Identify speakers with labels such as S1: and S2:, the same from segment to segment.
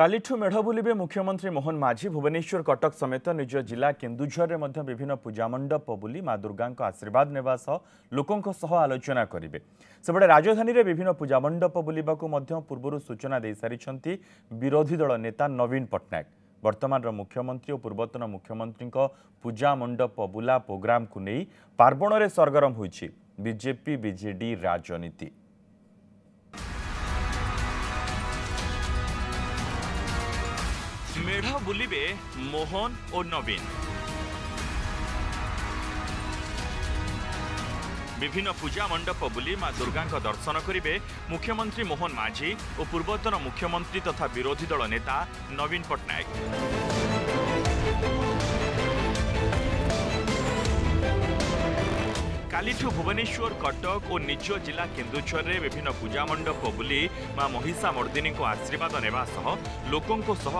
S1: কালিঠু মেঢ বুলিবে মুখ্যমন্ত্রী মোহন মাঝি ভুবনেশ্বর কটক সমেত নিজ জেলা কেন্দুঝরের মধ্যে বিভিন্ন পূজামণ্ডপ বুলি মা দুর্গা আশীর্বাদ নেওয়া সহ লোক আলোচনা করবে সেপটে রাজধানীর বিভিন্ন পূজামণ্ডপ বুলিবাকু মধ্য পূর্বর সূচনা দিয়ে সারিছেন বিরোধী দল নেতা নবীন পট্টনাক বর্তমানর মুখ্যমন্ত্রী ও পূর্বতন মুখ্যমন্ত্রী পূজামণ্ডপ বুলা প্রোগ্রামকে নিয়ে পার্বণের সরগরম হয়েছে বিজেপি বিজেডি রাজনীতি ମେଢ ବୁଲିବେ ମୋହନ ଓ ନବୀନ ବିଭିନ୍ନ ପୂଜା ମଣ୍ଡପ ବୁଲି ମା ଦୁର୍ଗାଙ୍କ ଦର୍ଶନ କରିବେ ମୁଖ୍ୟମନ୍ତ୍ରୀ ମୋହନ ମାଝୀ ଓ ପୂର୍ବତନ ମୁଖ୍ୟମନ୍ତ୍ରୀ ତଥା ବିରୋଧୀ ଦଳ ନେତା ନବୀନ ପଟ୍ଟନାୟକ কালিঠু ভুবনেশ্বর কটক ও নিজ জেলা কেন্দুঝরের বিভিন্ন পূজা মণ্ডপ বুলি মা মহিষা মর্দিনী আশীর্বাদ নেওয়া সহ লোক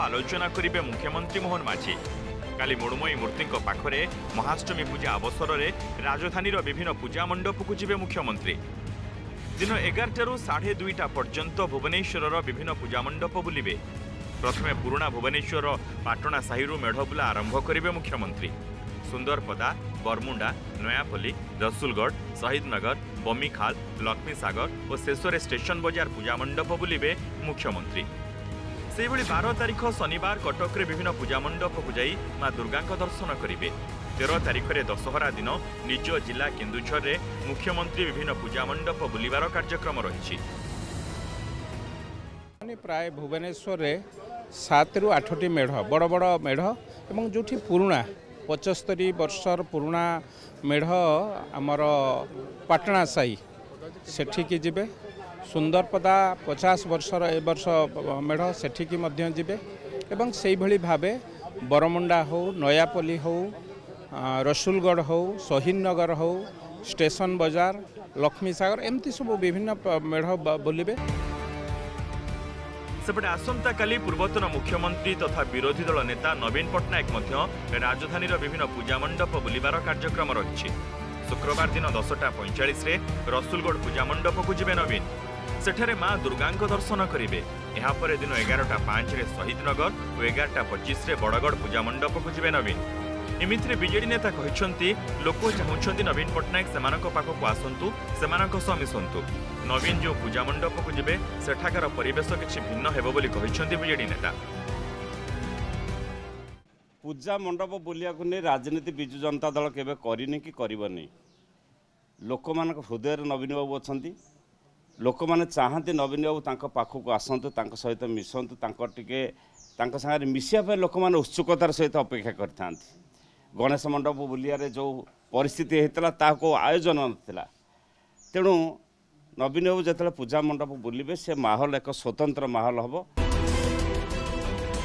S1: আলোচনা করবে মুখ্যমন্ত্রী মোহন মাঝি কালি মৃণময়ী মূর্তি পাখে মহাষ্টমী পূজা অবসরের রাজধানীর বিভিন্ন পূজা মণ্ডপকু যাবে মুখ্যমন্ত্রী দিন এগারটার সাড়ে দুইটা পর্যন্ত ভুবনেশ্বরের বিভিন্ন পূজা মণ্ডপ বুলবে প্রথমে পুরোনা ভুবনেশ্বর পাটনা সাহিরু মেঢবুলা আরম্ভ করবে মুখ্যমন্ত্রী সুন্দরপদা বরমুন্ডা নয়াপল্লী রসুলগড় শহীদনগর বমিখাল লক্ষ্মীসাগর ও শেষে স্টেশন বজার পূজা মণ্ডপ বুলিবে মুখ্যমন্ত্রী সেইভাবে বার তারিখ শনিবার কটকরে বিভিন্ন পূজা মণ্ডপকু যাই মা দুর্গাঙ্ক দর্শন করবে তের তারিখে দশহরা দিন নিজ জেলা কেন্দুঝরের মুখ্যমন্ত্রী বিভিন্ন পূজা মণ্ডপ বুলবার কার্যক্রম রয়েছে
S2: প্রায় ভুবনেশ্বরের সাতরু আঠটি মেঢ বড় বড় মেঢ এবং যেটি পুরোনা ପଞ୍ଚସ୍ତରୀ ବର୍ଷର ପୁରୁଣା ମେଢ଼ ଆମର ପାଟଣା ସାହି ସେଠିକି ଯିବେ ସୁନ୍ଦରପଦା ପଚାଶ ବର୍ଷର ଏ ବର୍ଷ ମେଢ଼ ସେଠିକି ମଧ୍ୟ ଯିବେ ଏବଂ ସେଇଭଳି ଭାବେ ବରମୁଣ୍ଡା ହେଉ ନୟାପଲ୍ଲୀ ହେଉ ରସୁଲଗଡ଼ ହେଉ ସହିଦନଗର ହେଉ ଷ୍ଟେସନ ବଜାର ଲକ୍ଷ୍ମୀସାଗର ଏମିତି ସବୁ ବିଭିନ୍ନ ମେଢ଼ ବୁଲିବେ
S1: सपटे आसि पूर्वतन मुख्यमन्त्री तथा विरोधी दल नेता नवीन पट्टनायकी र विभिन्न पूजा पूजामणप बुलबार कार्यक्रम र शुक्रबार दिन दसटा पैँचासे रसुलगढ पूजा पूजामणपू नवीन सठार मार्गाको दर्शन गरे यप एघारटा पाँचले शहीदनगर र एघारटा पच्चिसले बडगड पूजाम जे नवीन ଏମିତିରେ ବିଜେଡି ନେତା କହିଛନ୍ତି ଲୋକ ଚାହୁଁଛନ୍ତି ନବୀନ ପଟ୍ଟନାୟକ ସେମାନଙ୍କ ପାଖକୁ ଆସନ୍ତୁ ସେମାନଙ୍କ ସହ ମିଶନ୍ତୁ ନବୀନ ଯେଉଁ ପୂଜା ମଣ୍ଡପକୁ ଯିବେ ସେଠାକାର ପରିବେଶ କିଛି ଭିନ୍ନ ହେବ ବୋଲି କହିଛନ୍ତି ବିଜେଡି ନେତା
S3: ପୂଜା ମଣ୍ଡପ ବୁଲିବାକୁ ନେଇ ରାଜନୀତି ବିଜୁ ଜନତା ଦଳ କେବେ କରିନି କି କରିବନି ଲୋକମାନଙ୍କ ହୃଦୟରେ ନବୀନବାବୁ ଅଛନ୍ତି ଲୋକମାନେ ଚାହାନ୍ତି ନବୀନବାବୁ ତାଙ୍କ ପାଖକୁ ଆସନ୍ତୁ ତାଙ୍କ ସହିତ ମିଶନ୍ତୁ ତାଙ୍କ ଟିକେ ତାଙ୍କ ସାଙ୍ଗରେ ମିଶିବା ପାଇଁ ଲୋକମାନେ ଉତ୍ସୁକତାର ସହିତ ଅପେକ୍ଷା କରିଥାନ୍ତି ଗଣେଶ ମଣ୍ଡପ ବୁଲିବାରେ ଯେଉଁ ପରିସ୍ଥିତି ହୋଇଥିଲା ତାହାକୁ ଆୟୋଜନ ନଥିଲା ତେଣୁ ନବୀନ ବାବୁ ଯେତେବେଳେ ପୂଜା ମଣ୍ଡପ ବୁଲିବେ ସେ ମାହୋଲ ଏକ ସ୍ୱତନ୍ତ୍ର ମାହୋଲ ହେବ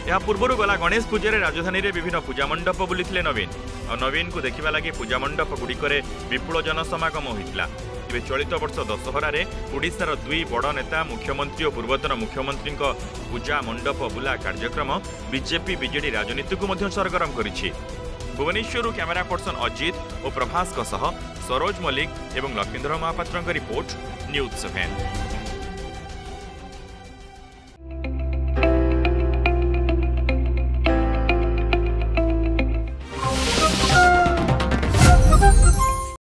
S1: ଏହା ପୂର୍ବରୁ ଗଲା ଗଣେଶ ପୂଜାରେ ରାଜଧାନୀରେ ବିଭିନ୍ନ ପୂଜା ମଣ୍ଡପ ବୁଲିଥିଲେ ନବୀନ ଆଉ ନବୀନଙ୍କୁ ଦେଖିବା ଲାଗି ପୂଜା ମଣ୍ଡପ ଗୁଡ଼ିକରେ ବିପୁଳ ଜନସମାଗମ ହୋଇଥିଲା ତେବେ ଚଳିତ ବର୍ଷ ଦଶହରାରେ ଓଡ଼ିଶାର ଦୁଇ ବଡ଼ ନେତା ମୁଖ୍ୟମନ୍ତ୍ରୀ ଓ ପୂର୍ବତନ ମୁଖ୍ୟମନ୍ତ୍ରୀଙ୍କ ପୂଜା ମଣ୍ଡପ ବୁଲା କାର୍ଯ୍ୟକ୍ରମ ବିଜେପି ବିଜେଡି ରାଜନୀତିକୁ ମଧ୍ୟ ସରଗରମ କରିଛି भुवनेश्वर क्यमेरा पर्सन अजित और प्रभासों सरोज मल्लिक और Lakshmidhar Mahapatra report news seven